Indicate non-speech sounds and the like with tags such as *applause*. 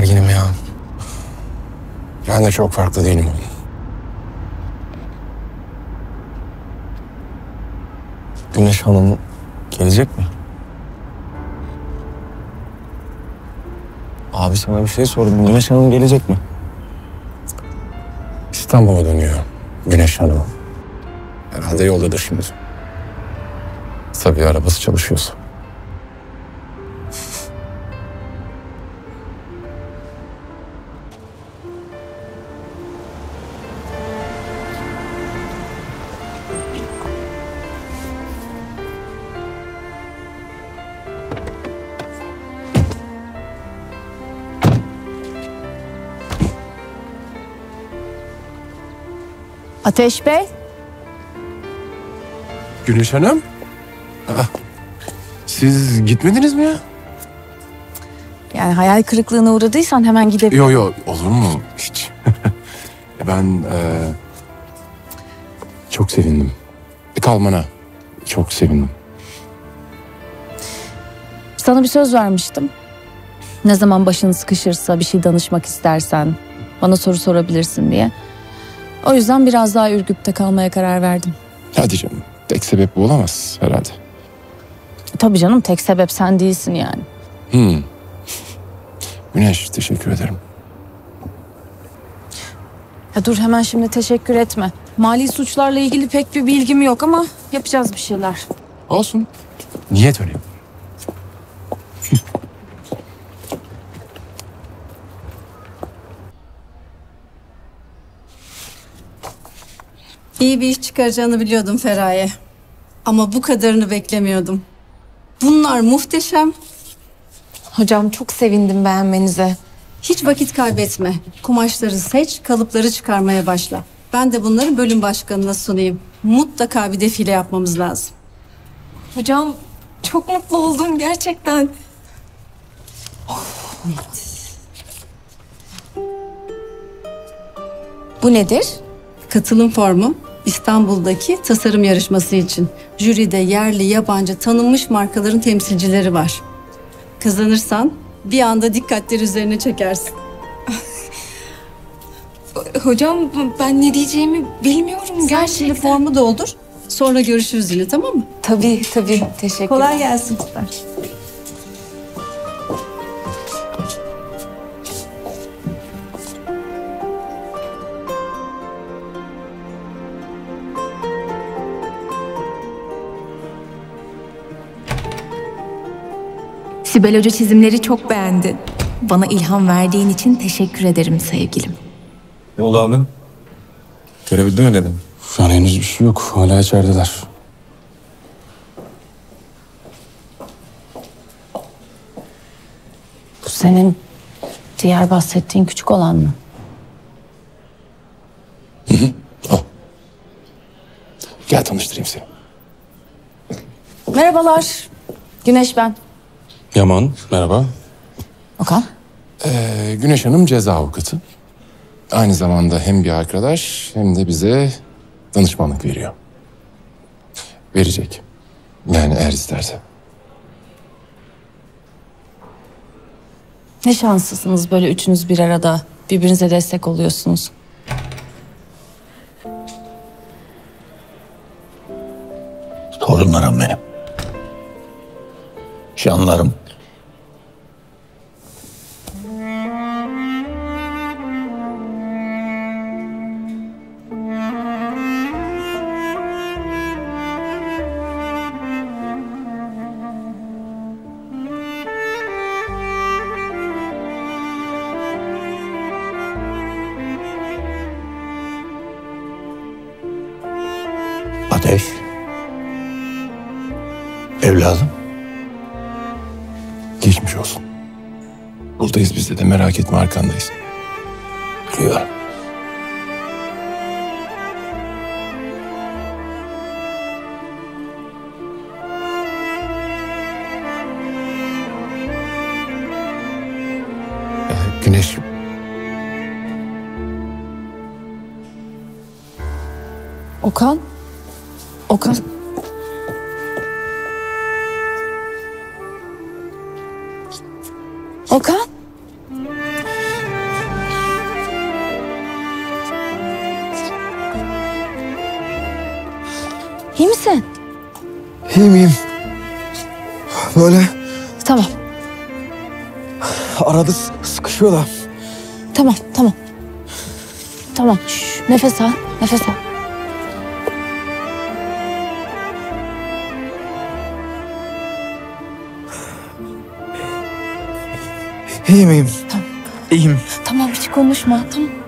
gerginim ya. Ben de çok farklı değilim. Güneş Hanım gelecek mi? Abi sana bir şey sordum. Güneş Hanım gelecek mi? İstanbul'a dönüyor Güneş Hanım. Herhalde yoldadır şimdi. Tabii arabası çalışıyorsa. Ateş Bey. Güneş Hanım? Aa, siz gitmediniz mi ya? Yani hayal kırıklığına uğradıysan hemen gidebilirsin. Yo yo olur mu hiç? *laughs* ben e, çok sevindim. Kalmana çok sevindim. Sana bir söz vermiştim. Ne zaman başın sıkışırsa bir şey danışmak istersen bana soru sorabilirsin diye. O yüzden biraz daha Ürgüp'te kalmaya karar verdim. Hadi canım. Tek sebep bu olamaz herhalde. Tabii canım tek sebep sen değilsin yani. Hmm. Güneş teşekkür ederim. Ya dur hemen şimdi teşekkür etme. Mali suçlarla ilgili pek bir bilgim yok ama yapacağız bir şeyler. Olsun. Niyet önemli. İyi bir iş çıkaracağını biliyordum Feraye. Ama bu kadarını beklemiyordum. Bunlar muhteşem. Hocam çok sevindim beğenmenize. Hiç vakit kaybetme. Kumaşları seç, kalıpları çıkarmaya başla. Ben de bunları bölüm başkanına sunayım. Mutlaka bir defile yapmamız lazım. Hocam çok mutlu oldum gerçekten. Bu nedir? Katılım formu İstanbul'daki tasarım yarışması için. Jüride yerli, yabancı tanınmış markaların temsilcileri var. Kazanırsan bir anda dikkatleri üzerine çekersin. *laughs* Hocam ben ne diyeceğimi bilmiyorum Sen şimdi formu doldur. Sonra görüşürüz yine tamam mı? Tabii tabii teşekkür Kolay gelsin. Sibel Hoca çizimleri çok beğendi. Bana ilham verdiğin için teşekkür ederim sevgilim. Ne oldu abi? Görebildin mi dedim. An henüz bir şey yok. Hala içerideler. Bu senin diğer bahsettiğin küçük olan mı? Al. Gel tanıştırayım seni. Merhabalar. Güneş ben. Yaman merhaba. Okan. Ee, Güneş Hanım ceza avukatı. Aynı zamanda hem bir arkadaş hem de bize danışmanlık veriyor. Verecek. Yani eğer isterse. Ne şanslısınız böyle üçünüz bir arada. Birbirinize destek oluyorsunuz. Torunlarım benim. Canlarım. Ateş. Evladım. Geçmiş olsun. Buradayız biz de, de merak etme arkandayız. Biliyorum. Ee, Güneş Okan. Okan. Okan? İyi misin? İyi miyim? Böyle. Tamam. Arada sıkışıyor da. Tamam, tamam. Tamam. Şş, nefes al, nefes al. İyiyim iyiyim. Tamam. İyiyim. Tamam hiç konuşma. Tamam.